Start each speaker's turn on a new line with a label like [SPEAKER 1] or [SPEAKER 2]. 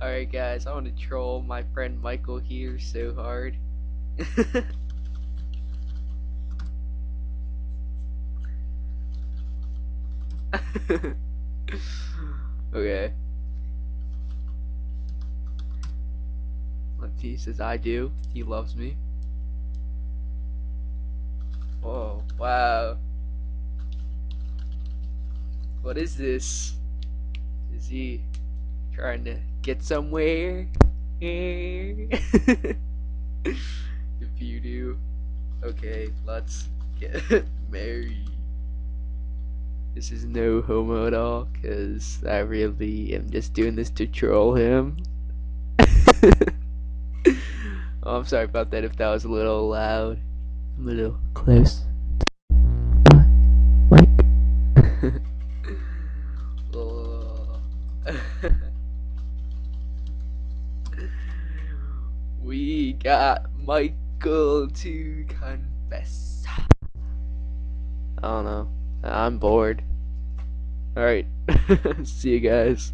[SPEAKER 1] Alright guys, I want to troll my friend Michael here so hard. okay. He says I do. He loves me. Oh, wow. What is this? Is he trying to get somewhere? if you do, okay, let's get married. This is no homo at all, cause I really am just doing this to troll him. oh, I'm sorry about that if that was a little loud. I'm a little close. Mike. We got Michael to confess. I don't know. I'm bored. Alright. See you guys.